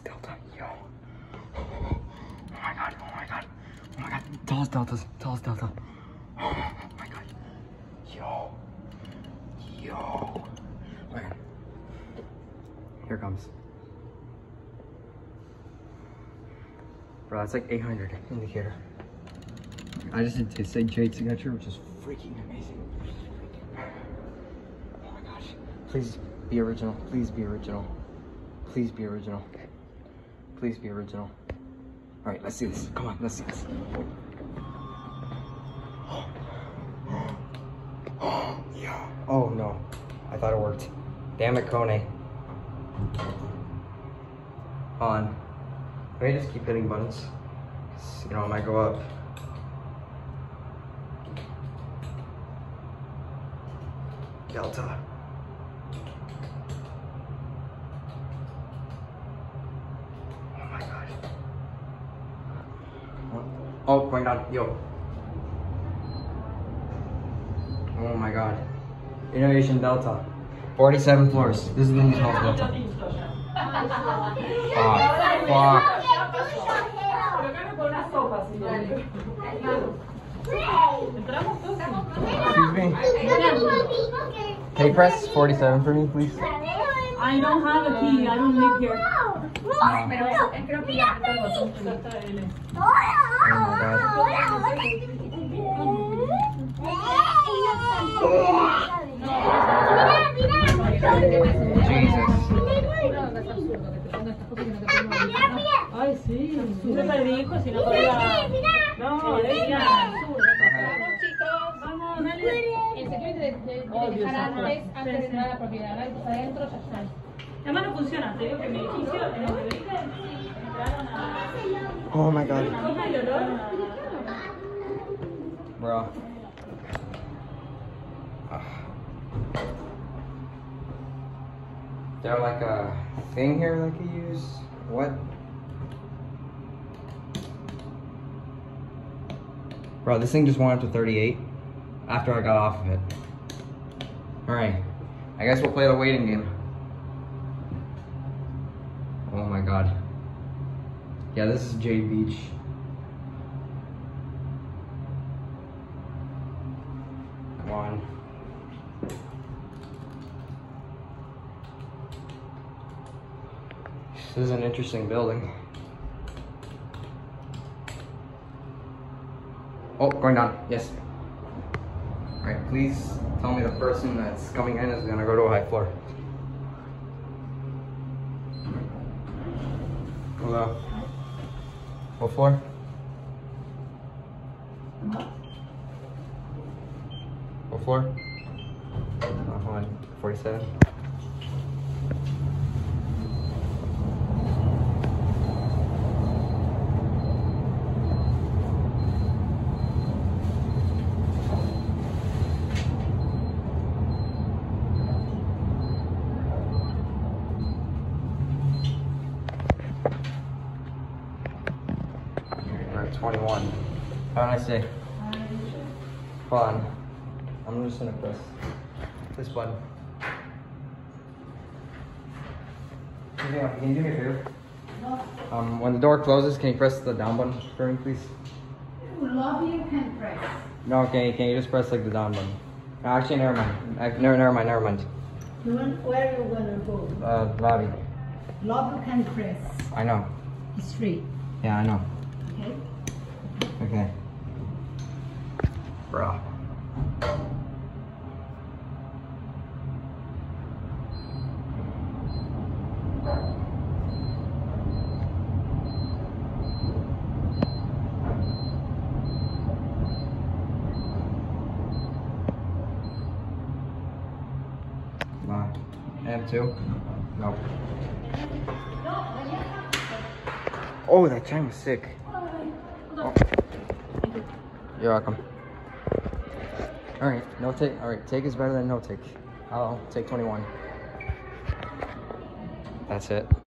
Delta. Yo. Oh my god. Oh my god. Oh my god. Tell us Deltas. Tell us Delta. Oh my god. Yo. Yo. Wait. Here comes. Bro, it's like 800 indicator. I just did say Jade signature, which is freaking amazing. Oh my gosh. Please be original. Please be original. Please be original. Please be original. All right, let's see this. Come on, let's see this. yeah. Oh no. I thought it worked. Damn it, Kone. On. Let me just keep hitting buttons. You know, I might go up. Delta. Oh my god. Oh, going down. Yo. Oh my god. Innovation Delta. 47 floors. This is the new house Delta. Fuck. Ah, fuck. Excuse me. Can you press 47 for me, please? I don't have a key. I don't live here. No, Vamos, chicos. Vamos, dejar antes, de entrar la propiedad. Pues adentro ya está. Además no funciona. Te digo que mi edificio, en el que viste, entraron a... Oh my god. ¿Cómo el olor? Bro. Ah. There like a thing here that I could use? What? Bro, this thing just went up to 38 after I got off of it. Alright. I guess we'll play the waiting game. Oh my god. Yeah, this is Jade Beach. This is an interesting building. Oh, going down. Yes. Alright, please tell me the person that's coming in is gonna go to a high floor. Hello. What floor? What floor? Uh, hold on. 47. At 21. How did I say? Hold on. I'm just gonna press this button. Can you can you do me a favor? Um, when the door closes, can you press the down button for me, please? Lobby you can press. No, can you, can you just press like the down button? No, actually, never mind. I, never, never mind, never mind. You want, where you gonna go? Uh, lobby. Lobby can press. I know. It's free. Yeah, I know. Okay. Okay. Bro. Nah. M2? No. Oh, that chime was sick. Oh. You're welcome. All right, no take. All right, take is better than no take. I'll take 21. That's it.